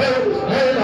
Thank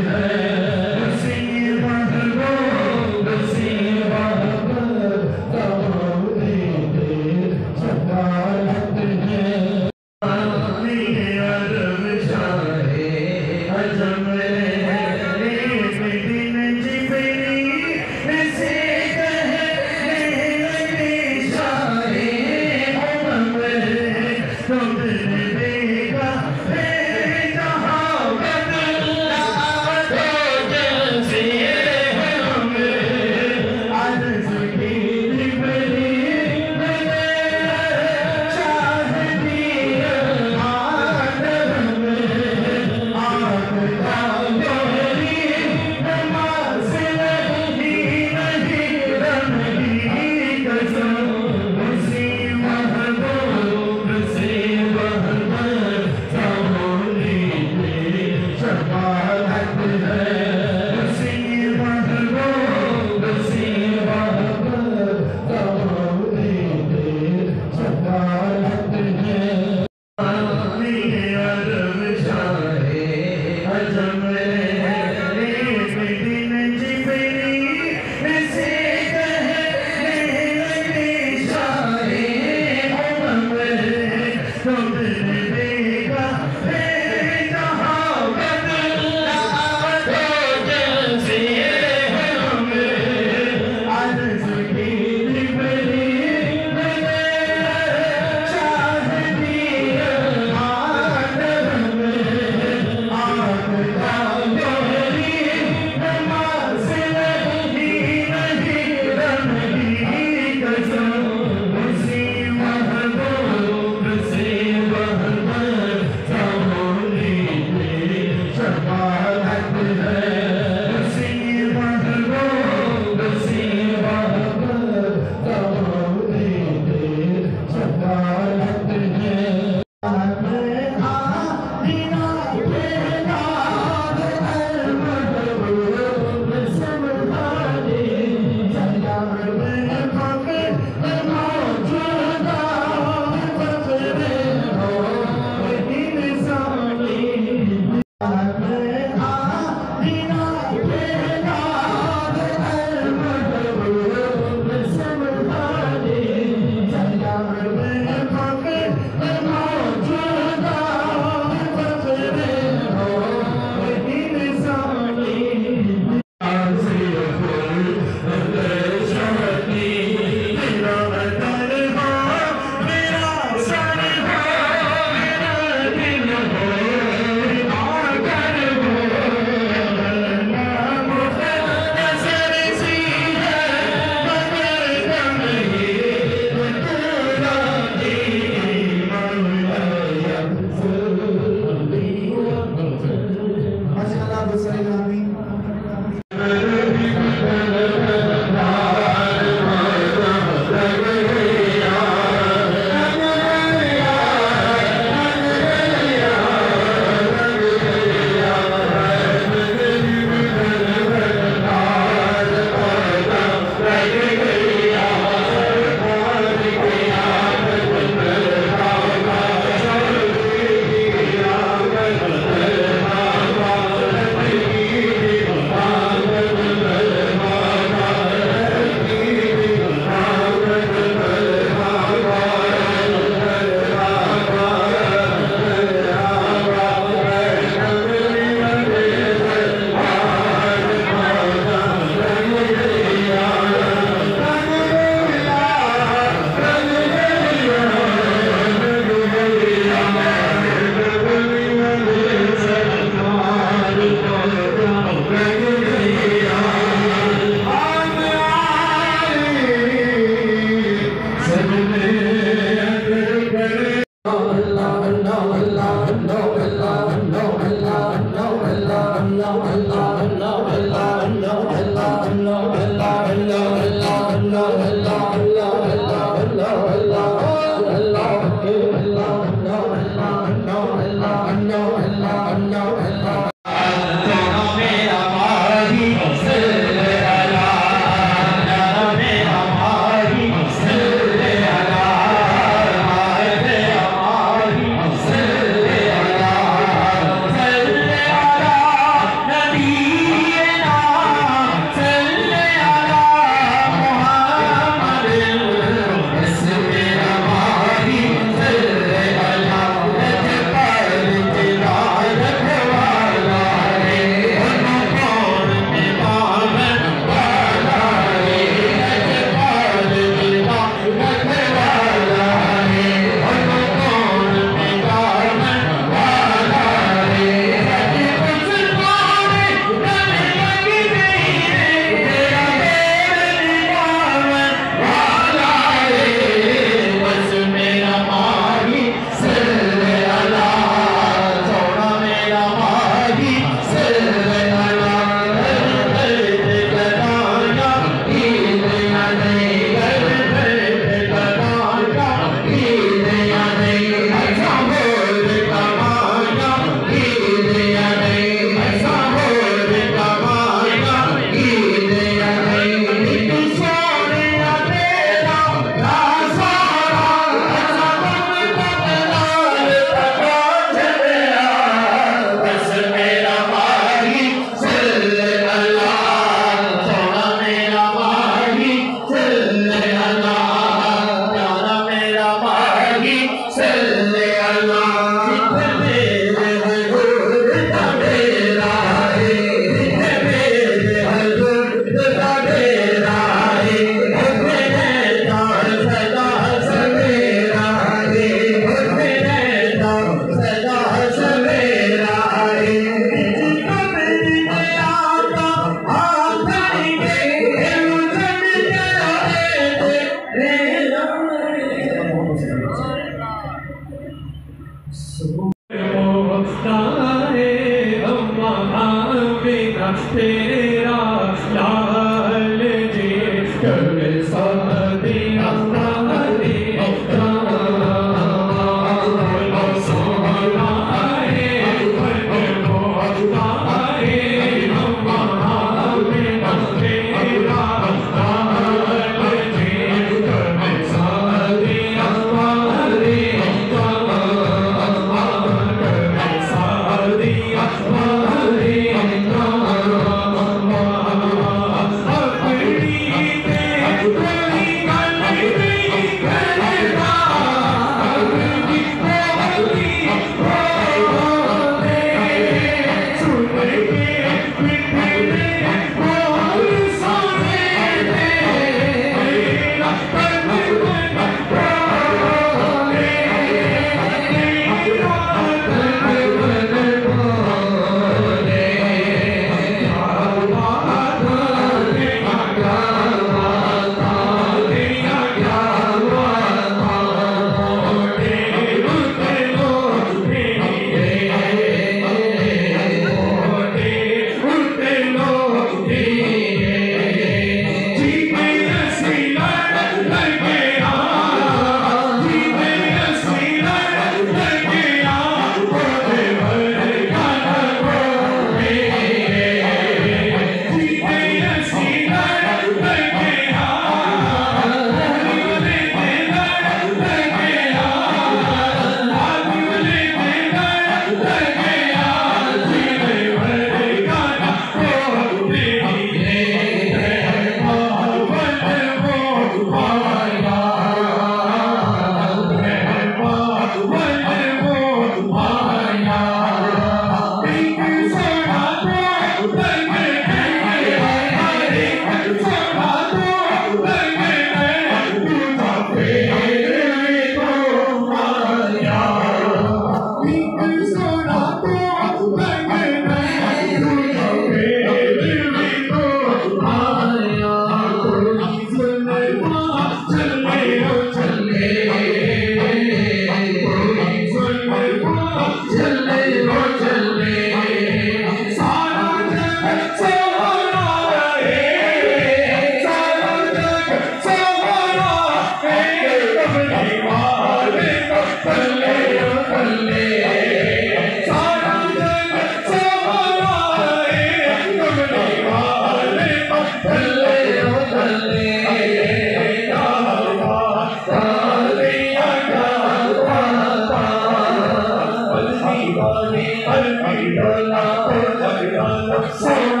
Senhor.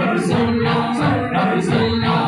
Hare Krishna